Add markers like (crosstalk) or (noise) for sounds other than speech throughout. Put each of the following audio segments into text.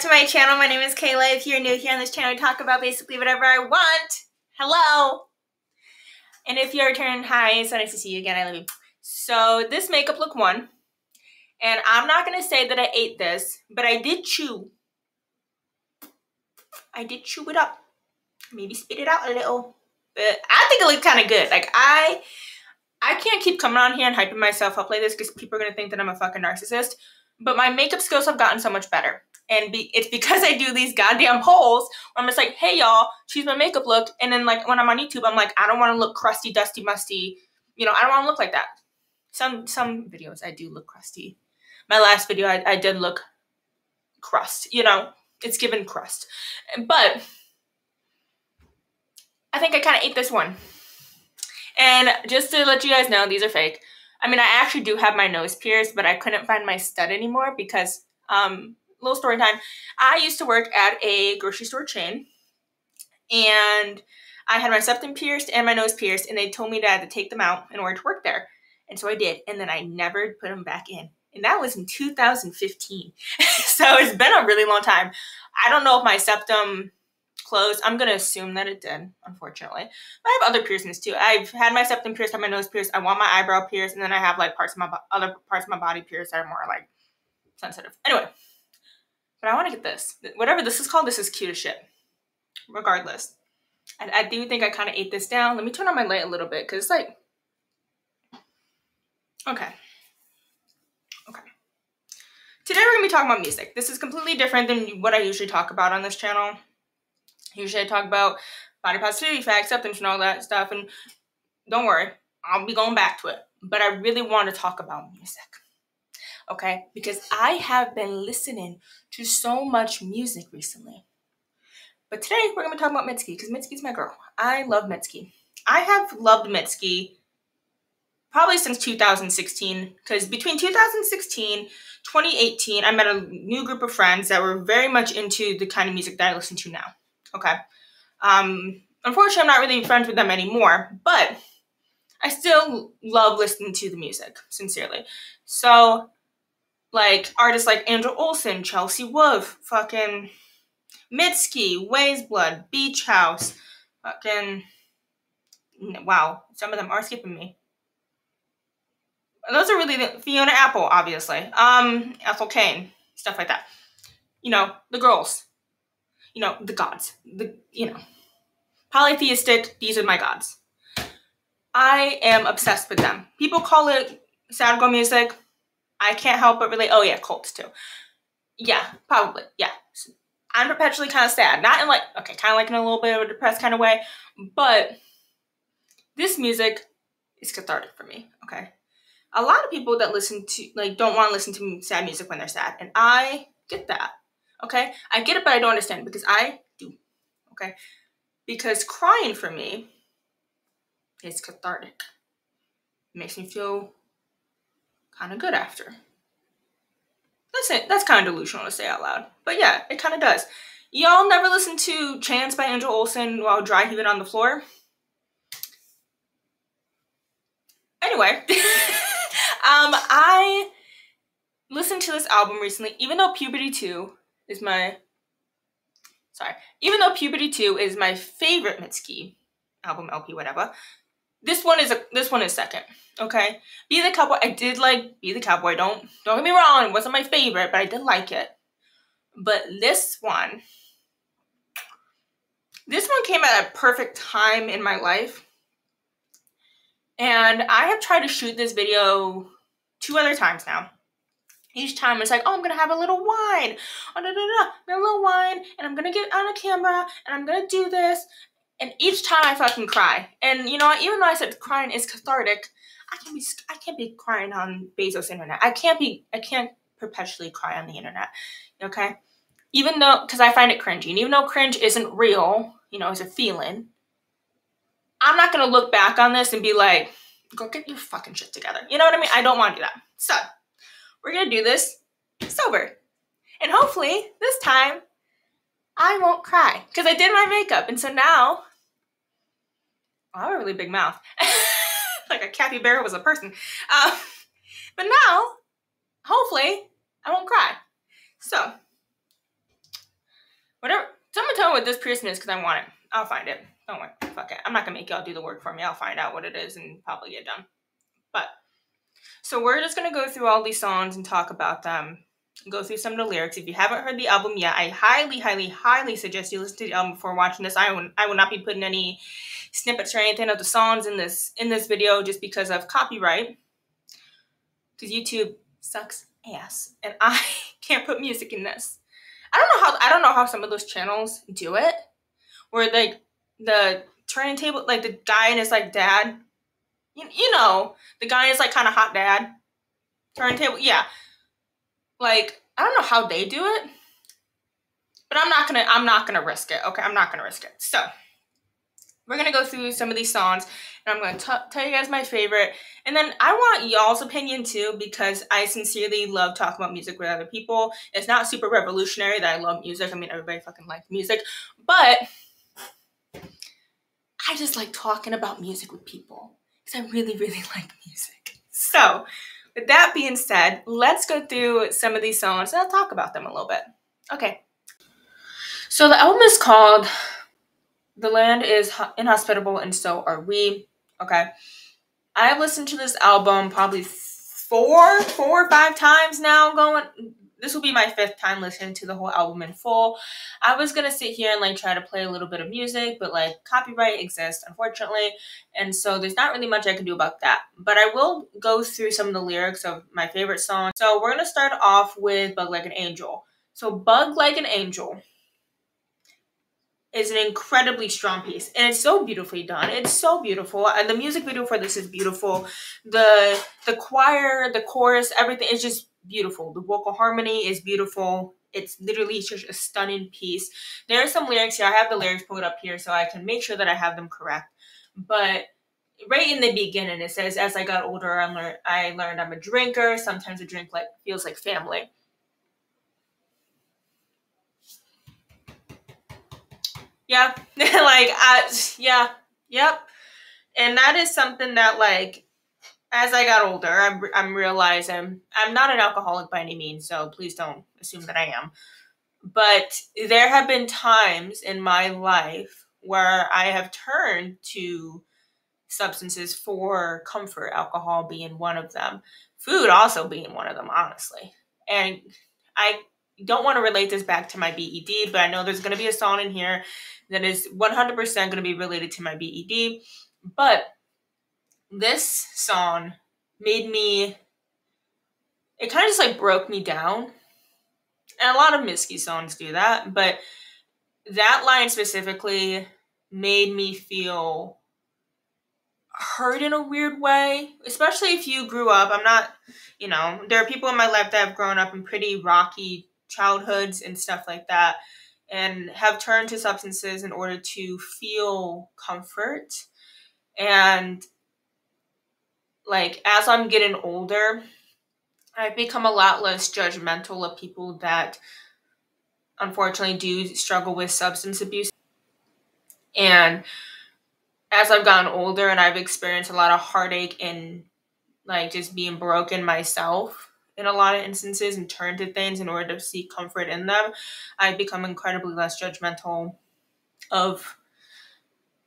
to my channel. My name is Kayla. If you're new here on this channel, I talk about basically whatever I want. Hello! And if you're returning, hi, it's so nice to see you again. I love you. So this makeup look one. And I'm not going to say that I ate this, but I did chew. I did chew it up. Maybe spit it out a little. But I think it looked kind of good. Like, I I can't keep coming on here and hyping myself up like this because people are going to think that I'm a fucking narcissist. But my makeup skills have gotten so much better. And be, it's because I do these goddamn polls I'm just like, hey y'all, choose my makeup look. And then like when I'm on YouTube, I'm like, I don't want to look crusty, dusty, musty. You know, I don't want to look like that. Some some videos I do look crusty. My last video I, I did look crust. You know, it's given crust. But I think I kind of ate this one. And just to let you guys know, these are fake. I mean, I actually do have my nose pierced, but I couldn't find my stud anymore because, um, little story time. I used to work at a grocery store chain, and I had my septum pierced and my nose pierced, and they told me that I had to take them out in order to work there. And so I did, and then I never put them back in. And that was in 2015. (laughs) so it's been a really long time. I don't know if my septum closed. I'm gonna assume that it did, unfortunately. But I have other piercings too. I've had my septum pierced, had my nose pierced. I want my eyebrow pierced, and then I have like parts of my other parts of my body pierced that are more like sensitive. Anyway, but I want to get this. Whatever this is called, this is cute as shit. Regardless, I, I do think I kind of ate this down. Let me turn on my light a little bit because it's like okay. Okay. Today we're gonna be talking about music. This is completely different than what I usually talk about on this channel. Usually I talk about body positivity, fat acceptance, and all that stuff. And don't worry, I'll be going back to it. But I really want to talk about music. Okay? Because I have been listening to so much music recently. But today we're going to talk about Mitski because Mitski's my girl. I love Mitski. I have loved Mitski probably since 2016 because between 2016 2018 i met a new group of friends that were very much into the kind of music that i listen to now Okay. Um, unfortunately, I'm not really friends with them anymore, but I still love listening to the music, sincerely. So, like, artists like Angel Olsen, Chelsea Wolfe, fucking Mitski, Weyes Blood, Beach House, fucking. Wow, some of them are skipping me. Those are really the, Fiona Apple, obviously. Um, Ethel Cain, stuff like that. You know, the girls you know, the gods. The you know, polytheistic, these are my gods. I am obsessed with them. People call it sad girl music. I can't help but relate. Oh yeah, cults too. Yeah, probably. Yeah. I'm perpetually kind of sad. Not in like, okay, kind of like in a little bit of a depressed kind of way, but this music is cathartic for me, okay? A lot of people that listen to, like, don't want to listen to sad music when they're sad, and I get that. Okay? I get it, but I don't understand because I do. Okay? Because crying for me is cathartic. It makes me feel kind of good after. That's it. That's kind of delusional to say out loud. But yeah, it kind of does. Y'all never listen to Chance by Angel Olsen while dry heaving on the floor? Anyway, (laughs) um, I listened to this album recently, even though Puberty 2 is my sorry. Even though Puberty 2 is my favorite Mitski album, LP, whatever, this one is a this one is second. Okay. Be the Cowboy. I did like Be the Cowboy. Don't don't get me wrong, it wasn't my favorite, but I did like it. But this one, this one came at a perfect time in my life. And I have tried to shoot this video two other times now each time it's like, oh, I'm gonna have a little wine, oh, da, da, da, a little wine, and I'm gonna get on a camera, and I'm gonna do this, and each time I fucking cry. And you know, even though I said crying is cathartic, I can't be, I can't be crying on Bezos internet. I can't be, I can't perpetually cry on the internet. Okay, even though, because I find it cringy, and even though cringe isn't real, you know, it's a feeling. I'm not gonna look back on this and be like, go get your fucking shit together. You know what I mean? I don't want to do that. So we're gonna do this sober. And hopefully this time I won't cry because I did my makeup. And so now, I have a really big mouth. (laughs) like a capybara was a person. Um, but now, hopefully, I won't cry. So, Whatever. Someone tell me what this piercing is because I want it. I'll find it. Don't worry. Fuck it. I'm not gonna make y'all do the work for me. I'll find out what it is and probably get done. But so we're just gonna go through all these songs and talk about them. Go through some of the lyrics. If you haven't heard the album yet, I highly, highly, highly suggest you listen to the album before watching this. I will, I will not be putting any snippets or anything of the songs in this in this video just because of copyright. Because YouTube sucks ass, and (laughs) I can't put music in this. I don't know how I don't know how some of those channels do it, where like the turntable, like the guy and his like dad, you, you know, the guy is like kind of hot dad, turntable, yeah. Like I don't know how they do it, but I'm not gonna I'm not gonna risk it. Okay, I'm not gonna risk it. So we're gonna go through some of these songs and I'm gonna t- tell you guys my favorite. And then I want y'all's opinion too because I sincerely love talking about music with other people. It's not super revolutionary that I love music. I mean, everybody fucking likes music, but I just like talking about music with people because I really, really (laughs) like music. So, with that being said, let's go through some of these songs and I'll talk about them a little bit. Okay. So, the album is called the land is inhospitable and so are we. Okay. I've listened to this album probably four, four or five times now going this will be my fifth time listening to the whole album in full. I was gonna sit here and like try to play a little bit of music, but like copyright exists, unfortunately, and so there's not really much I can do about that. But I will go through some of the lyrics of my favorite song. So we're gonna start off with Bug Like an Angel. So Bug Like an Angel is an incredibly strong piece and it's so beautifully done. It's so beautiful and the music video for this is beautiful. The the choir the chorus everything is just beautiful. The vocal harmony is beautiful. It's literally just a stunning piece. There are some lyrics here. I have the lyrics pulled up here so i can make sure that i have them correct. But right in the beginning it says as i got older i learned i learned i'm a drinker. Sometimes a drink like feels like family Yeah. (laughs) like I yeah. Yep. And that is something that like as I got older, I'm I'm realizing I'm not an alcoholic by any means, so please don't assume that I am. But there have been times in my life where I have turned to substances for comfort, alcohol being one of them, food also being one of them, honestly. And I don't want to relate this back to my BED, but I know there's going to be a song in here that is 100% going to be related to my BED. But this song made me, it kind of just like broke me down. And a lot of Mitski songs do that, but that line specifically made me feel hurt in a weird way, especially if you grew up. I'm not, you know, there are people in my life that have grown up in pretty rocky childhoods and stuff like that and have turned to substances in order to feel comfort. And like as I'm getting older, I've become a lot less judgmental of people that unfortunately do struggle with substance abuse. And as I've gotten older and I've experienced a lot of heartache and like just being broken myself, in a lot of instances and turn to things in order to seek comfort in them, I've become incredibly less judgmental of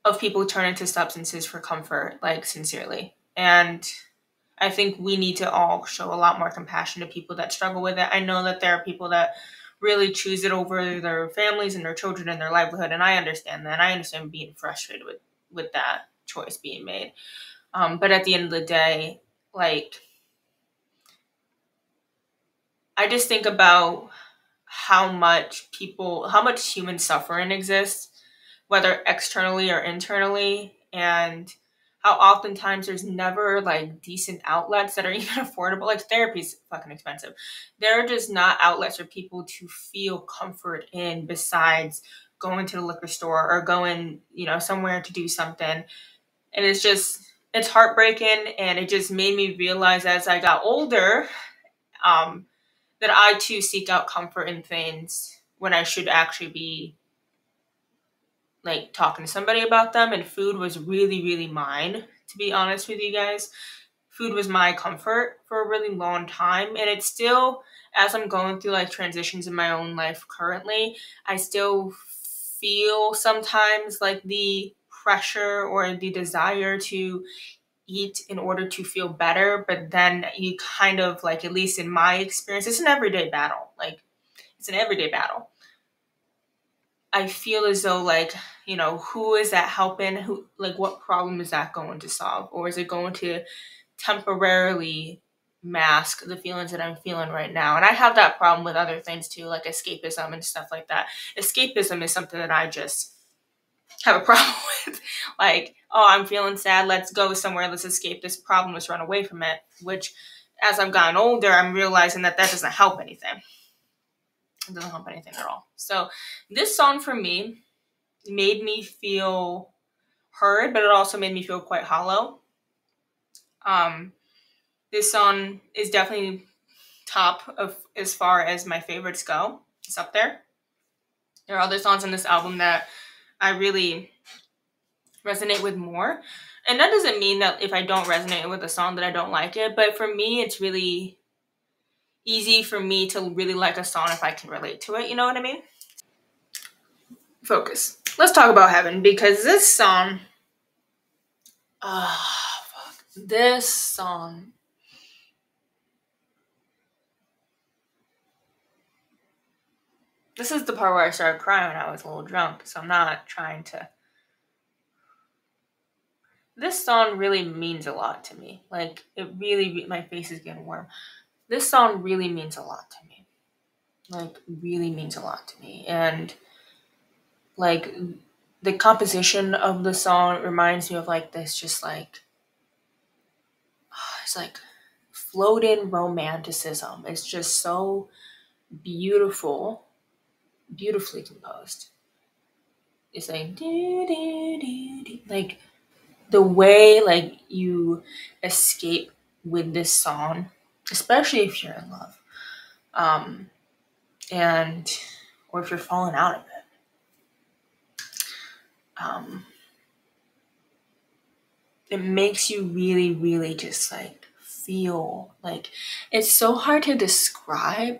of people turning to substances for comfort, like sincerely. And I think we need to all show a lot more compassion to people that struggle with it. I know that there are people that really choose it over their families and their children and their livelihood, and I understand that. I understand being frustrated with with that choice being made. Um, but at the end of the day, like I just think about how much people, how much human suffering exists, whether externally or internally, and how oftentimes there's never like decent outlets that are (laughs) even affordable. Like therapy's fucking expensive. There are just not outlets for people to feel comfort in besides going to the liquor store or going, you know, somewhere to do something. And it's just it's heartbreaking and it just made me realize as I got older, um, that I too seek out comfort in things when I should actually be like talking to somebody about them. And food was really, really mine, to be honest with you guys. food was my comfort for a really long time and it's still as I'm going through like transitions in my own life currently, I still feel sometimes like the pressure or the desire to eat in order to feel better, but then you kind of like at least in my experience, it's an everyday battle. Like it's an everyday battle. I feel as though like, you know, who is that helping? Who like what problem is that going to solve? Or is it going to temporarily mask the feelings that I'm feeling right now. And I have that problem with other things too, like escapism and stuff like that. Escapism is something that I just have a (laughs) problem with. like, oh, I'm feeling sad. Let's go somewhere. Let's escape this problem. Let's run away from it. Which, as I've gotten older, I'm realizing that that doesn't help anything. It doesn't help anything at all. So, this song for me made me feel heard, but it also made me feel quite hollow. Um, this song is definitely top of as far as my favorites go. It's up there. There are other songs on this album that I really resonate with more. And that doesn't mean that if I don't resonate with a song that I don't like it, but for me it's really easy for me to really like a song if I can relate to it, you know what I mean? Focus. Let's talk about Heaven because this song ah fuck. This song This is the part where I started crying when I was a little drunk, so I'm not trying to. This song really means a lot to me. Like, it really, my face is getting warm. This song really means a lot to me. Like, really means a lot to me. And, like, the composition of the song reminds me of, like, this just like. It's like floating romanticism. It's just so beautiful beautifully composed. It's like do, do, do, like the way like you escape with this song, especially if you're in love, um, and or if you're falling out of it. Um, it makes you really, really just like feel like it's so hard to describe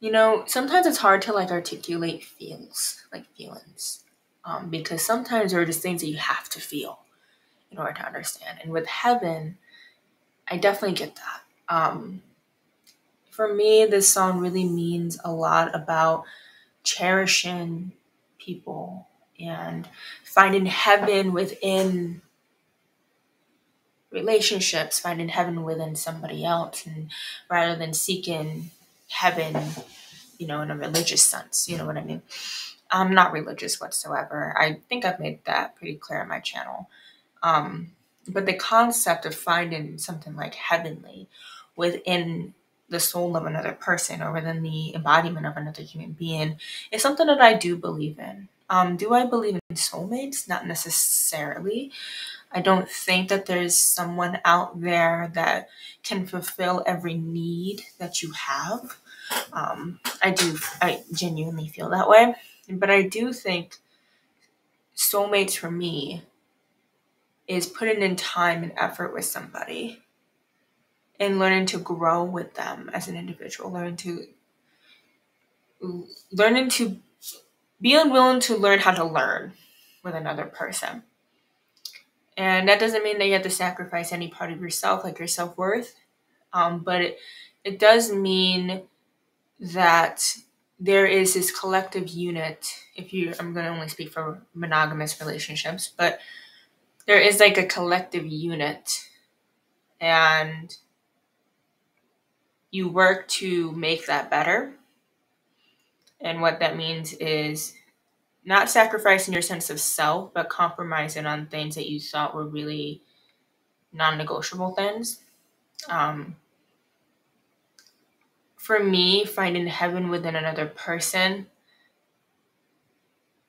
you know, sometimes it's hard to like articulate feels, like feelings, um, because sometimes there are just things that you have to feel in order to understand. And with heaven, I definitely get that. Um, for me, this song really means a lot about cherishing people and finding heaven within relationships, finding heaven within somebody else, and rather than seeking heaven, you know, in a religious sense. You know what I mean? I'm not religious whatsoever. I think I've made that pretty clear on my channel. Um, but the concept of finding something like heavenly within the soul of another person or within the embodiment of another human being is something that I do believe in. Um, do I believe in soulmates? Not necessarily. I don't think that there's someone out there that can fulfill every need that you have. Um, I do, I genuinely feel that way. But I do think soulmates for me is putting in time and effort with somebody and learning to grow with them as an individual, learning to learning to being willing to learn how to learn with another person. And that doesn't mean that you have to sacrifice any part of yourself, like your self worth. Um, but it, it does mean that there is this collective unit. If you, I'm going to only speak for monogamous relationships, but there is like a collective unit, and you work to make that better. And what that means is not sacrificing your sense of self, but compromising on things that you thought were really non negotiable things. Um, for me, finding heaven within another person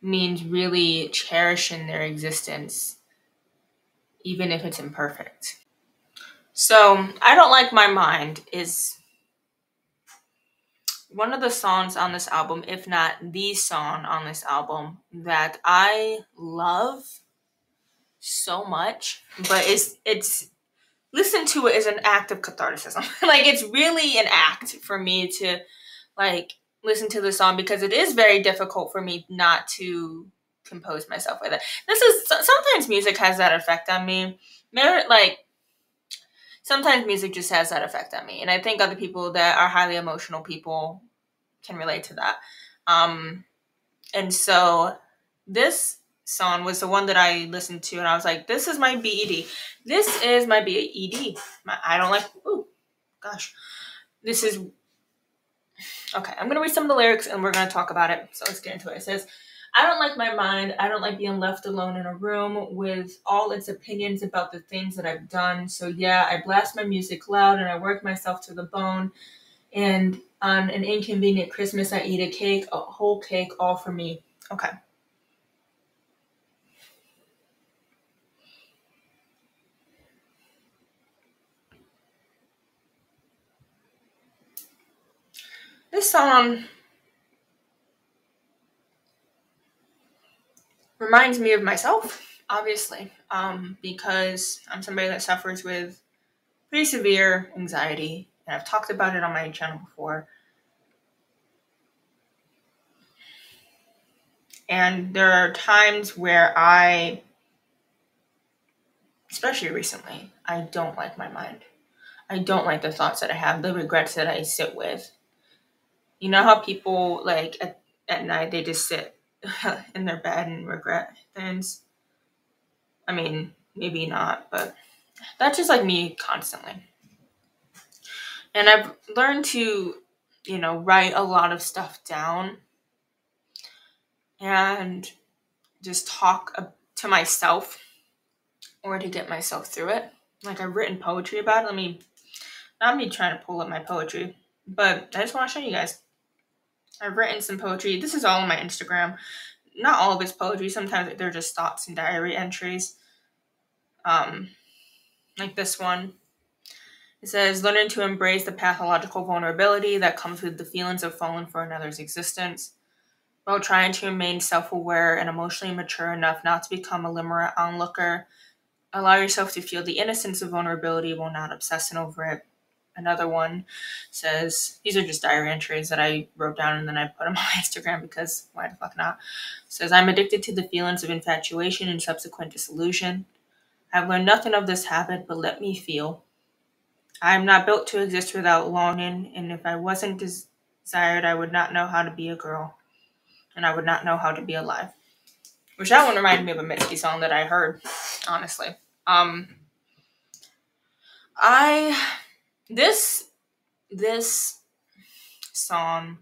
means really cherishing their existence, even if it's imperfect. So, I Don't Like My Mind is one of the songs on this album, if not the song on this album, that I love so much, but it's it's listen to it as an act of catharticism. (laughs) like it's really an act for me to like listen to the song because it is very difficult for me not to compose myself with it. This is sometimes music has that effect on me. Like sometimes music just has that effect on me, and I think other people that are highly emotional people can relate to that. Um, and so this song was the one that I listened to, and I was like, "This is my BED. This is my BED. My, I don't like. Ooh, gosh, this is okay. I'm gonna read some of the lyrics, and we're gonna talk about it. So let's get into it. It says. I don't like my mind. I don't like being left alone in a room with all its opinions about the things that I've done. So, yeah, I blast my music loud and I work myself to the bone. And on an inconvenient Christmas, I eat a cake, a whole cake, all for me. Okay. This song reminds me of myself, obviously, um, because I'm somebody that suffers with pretty severe anxiety, and I've talked about it on my channel before. And there are times where I, especially recently, I don't like my mind. I don't like the thoughts that I have, the regrets that I sit with. You know how people, like, at, at night, they just sit (laughs) in their bed and regret things. I mean, maybe not, but that's just like me constantly. And I've learned to, you know, write a lot of stuff down and just talk to myself or to get myself through it. Like I've written poetry about it. Let me, not me trying to pull up my poetry, but I just want to show you guys. I've written some poetry. This is all on my Instagram. Not all of it's poetry. Sometimes they're just thoughts and diary entries. Um, like this one. It says, learning to embrace the pathological vulnerability that comes with the feelings of falling for another's existence, while trying to remain self aware and emotionally mature enough not to become a limerent onlooker. Allow yourself to feel the innocence of vulnerability while not obsessing over it another one says these are just diary entries that I wrote down and then I put them (laughs) on Instagram because why the fuck not? Says I'm addicted to the feelings of infatuation and subsequent disillusion. I've learned nothing of this habit, but let me feel. I am not built to exist without longing, and if I wasn't desired, I would not know how to be a girl, and I would not know how to be alive. Which that one reminded me of a Mitski song that I heard, honestly. Um, I this this song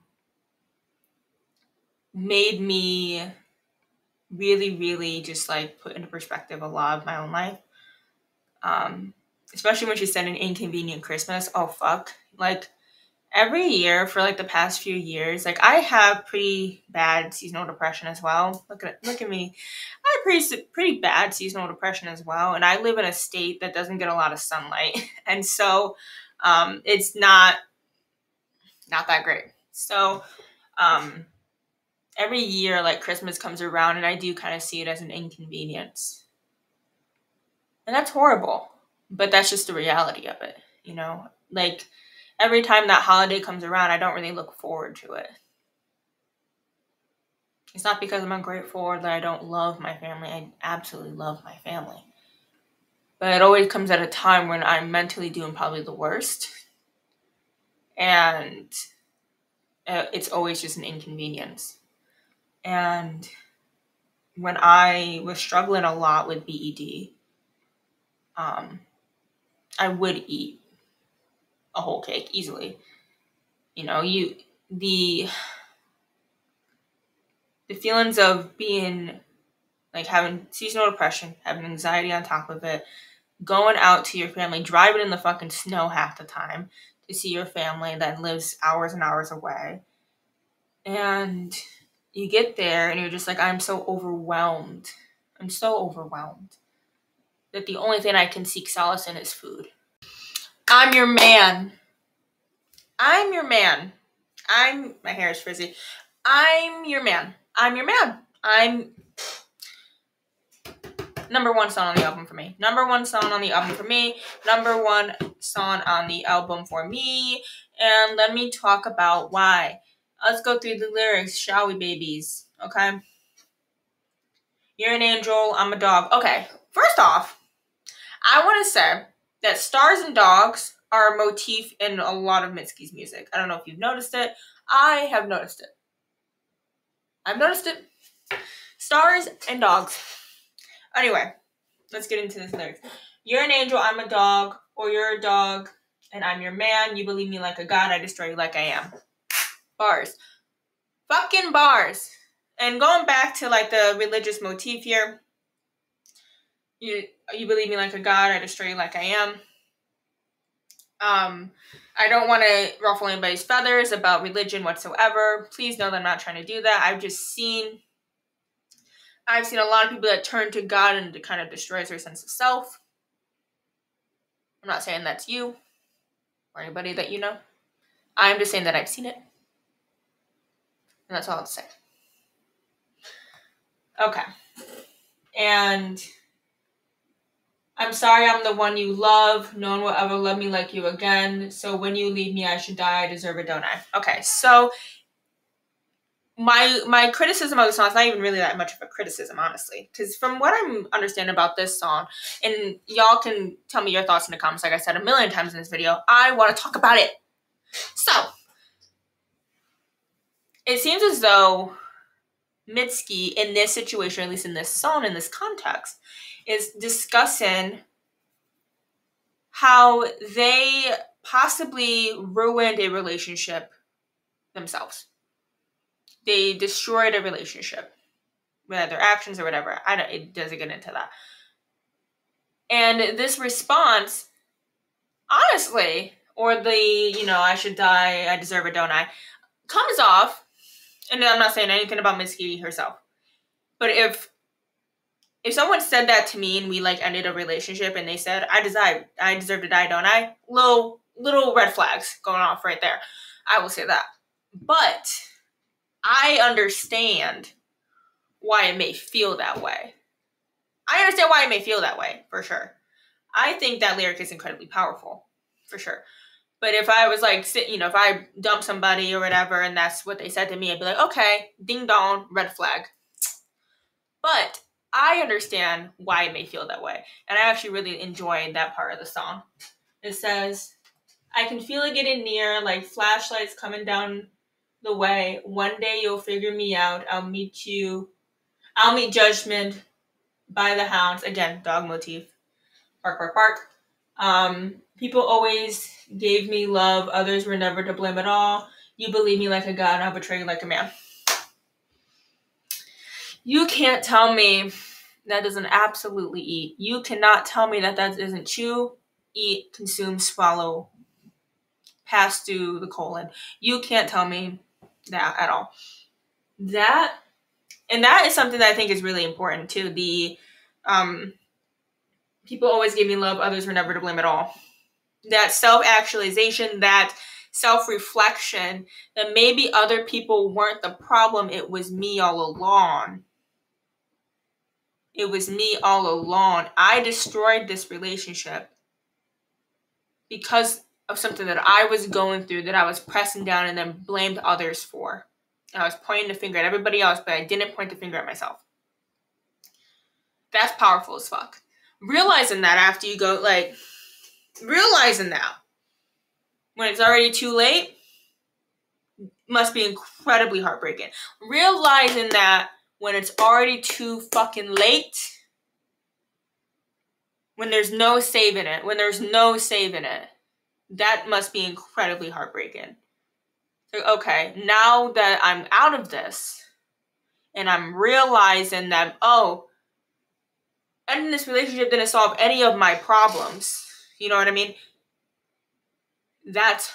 made me really really just like put into perspective a lot of my own life um especially when she said an inconvenient christmas oh fuck. Like every year for like the past few years like i have pretty bad seasonal depression as well. Look at look at me. I have pretty pretty bad seasonal depression as well and i live in a state that doesn't get a lot of sunlight. (laughs) And so um, it's not not that great. So um, every year, like Christmas comes around, and I do kind of see it as an inconvenience, and that's horrible. But that's just the reality of it, you know. Like every time that holiday comes around, I don't really look forward to it. It's not because I'm ungrateful or that I don't love my family. I absolutely love my family. But it always comes at a time when I'm mentally doing probably the worst. And uh, it's always just an inconvenience. And when I was struggling a lot with BED, um, I would eat a whole cake easily. You know, you the the feelings of being like having seasonal depression, having anxiety on top of it, going out to your family, driving in the fucking snow half the time to see your family that lives hours and hours away. And you get there and you're just like, I'm so overwhelmed. I'm so overwhelmed that the only thing I can seek solace in is food. I'm your man. I'm your man. I'm, my hair is frizzy. I'm your man. I'm your man. I'm number one song on the album for me. Number one song on the album for me. Number one song on the album for me. And let me talk about why. Let's go through the lyrics, shall we, babies? Okay. You're an angel, I'm a dog. Okay, first off, I want to say that stars and dogs are a motif in a lot of Mitski's music. I don't know if you've noticed it. I have noticed it. I've noticed it. Stars and dogs. Anyway, let's get into this lyrics. You're an angel, I'm a dog, or you're a dog, and I'm your man. You believe me like a god, I destroy you like I am. Bars. Fucking bars. And going back to like the religious motif here, you you believe me like a god, I destroy you like I am. Um, I don't want to ruffle anybody's feathers about religion whatsoever. Please know that I'm not trying to do that. I've just seen I've seen a lot of people that turn to God and it kind of destroys their sense of self. I'm not saying that's you or anybody that you know. I'm just saying that I've seen it. And that's all I'll say. Okay. And I'm sorry I'm the one you love. No one will ever love me like you again. So when you leave me, I should die. I deserve it, don't I? Okay, so my my criticism of the song is not even really that much of a criticism, honestly. Because from what I'm understanding about this song, and y'all can tell me your thoughts in the comments, like I said a million times in this video, I want to talk about it. So, it seems as though Mitski, in this situation, at least in this song, in this context, is discussing how they possibly ruined a relationship themselves. They destroyed a relationship with their actions or whatever. I don't. It doesn't get into that. And this response, honestly, or the you know I should die, I deserve it, don't I, comes off and I'm not saying anything about Mitski herself, but if if someone said that to me and we like ended a relationship and they said I deserve I deserve to die, don't I? Little little red flags going off right there. I will say that, but I understand why it may feel that way. I understand why it may feel that way for sure. I think that lyric is incredibly powerful for sure. But if I was like, you know, if I dump somebody or whatever, and that's what they said to me, I'd be like, okay, ding dong, red flag. But I understand why it may feel that way. And I actually really enjoyed that part of the song. It says, I can feel it getting near, like flashlights coming down the way. One day you'll figure me out. I'll meet you. I'll meet judgment by the hounds. Again, dog motif. Bark, bark, bark. Um, people always gave me love. Others were never to blame at all. You believe me like a god, I'll betray you like a man. You can't tell me that doesn't absolutely eat. You cannot tell me that that doesn't chew, eat, consume, swallow, pass through the colon. You can't tell me that at all. That and that is something that I think is really important too. The um people always gave me love, others were never to blame at all. That self actualization, that self reflection, that maybe other people weren't the problem, it was me all along. It was me all along. I destroyed this relationship because of something that I was going through that I was pressing down and then blamed others for. I was pointing the finger at everybody else, but I didn't point the finger at myself. That's powerful as fuck realizing that after you go like realizing that when it's already too late must be incredibly heartbreaking. Realizing that when it's already too fucking late, when there's no saving it, when there's no saving it, that must be incredibly heartbreaking. So, okay, now that I'm out of this and I'm realizing that, oh, ending this relationship didn't solve any of my problems. You know what I mean? That's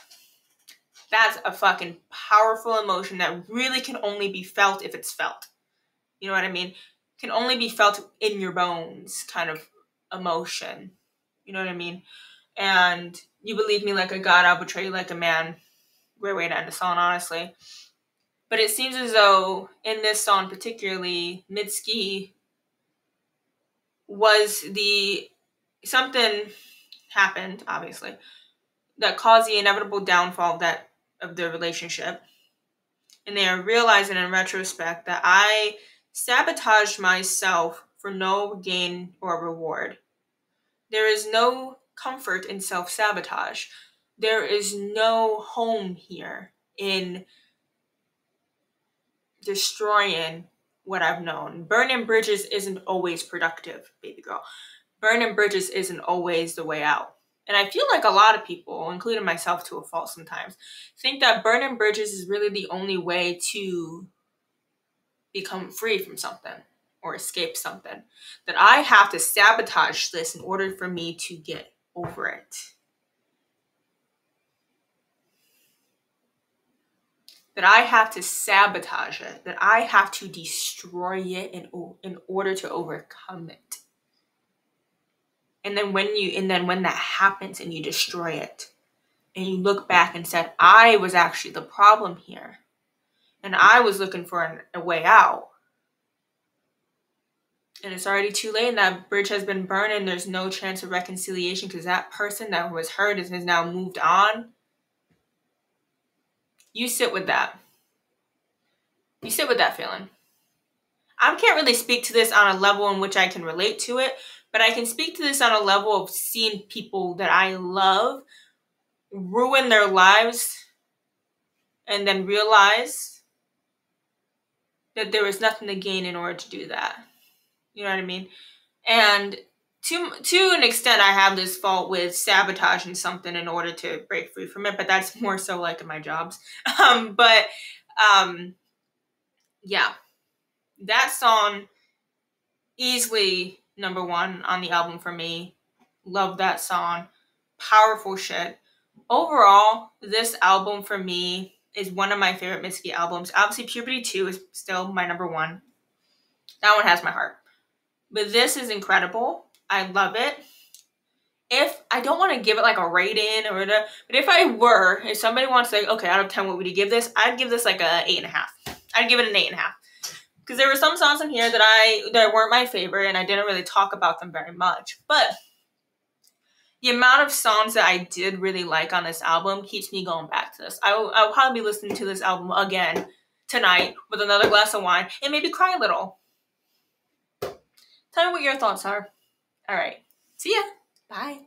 that's a fucking powerful emotion that really can only be felt if it's felt. You know what I mean? Can only be felt in your bones kind of emotion. You know what I mean? And you believe me like a god, I'll betray you like a man. Great way to end a song, honestly. But it seems as though in this song particularly, Mitski was the something happened, obviously, that caused the inevitable downfall that of their relationship. And they are realizing in retrospect that I sabotaged myself for no gain or reward. There is no comfort in self sabotage. There is no home here in destroying what I've known. Burning bridges isn't always productive, baby girl. Burning bridges isn't always the way out. And I feel like a lot of people, including myself to a fault sometimes, think that burning bridges is really the only way to become free from something or escape something. That I have to sabotage this in order for me to get over it. That I have to sabotage it, that I have to destroy it in, in order to overcome it. And then when you and then when that happens and you destroy it and you look back and said, I was actually the problem here. And I was looking for an, a way out. And it's already too late and that bridge has been burned and there's no chance of reconciliation because that person that was hurt has now moved on. You sit with that. You sit with that feeling. I can't really speak to this on a level in which I can relate to it, but I can speak to this on a level of seeing people that I love ruin their lives and then realize that there was nothing to gain in order to do that. You know what I mean? And to to an extent I have this fault with sabotaging something in order to break free from it, but that's more so like in my jobs. (laughs) Um, but um yeah. That song easily number one on the album for me. Love that song. Powerful shit. Overall, this album for me is one of my favorite Mitski albums. Obviously, Puberty 2 is still my number one. That one has my heart. But this is incredible. I love it. If I don't want to give it like a rating or the, but if I were, if somebody wants to say, okay, out of 10, what would you give this? I'd give this like a eight and a half. I'd give it an eight and a half because there were some songs in here that I that weren't my favorite and I didn't really talk about them very much. But the amount of songs that I did really like on this album keeps me going back to this. I will, I will probably be listening to this album again tonight with another glass of wine and maybe cry a little. Tell me what your thoughts are. All right. See ya. Bye.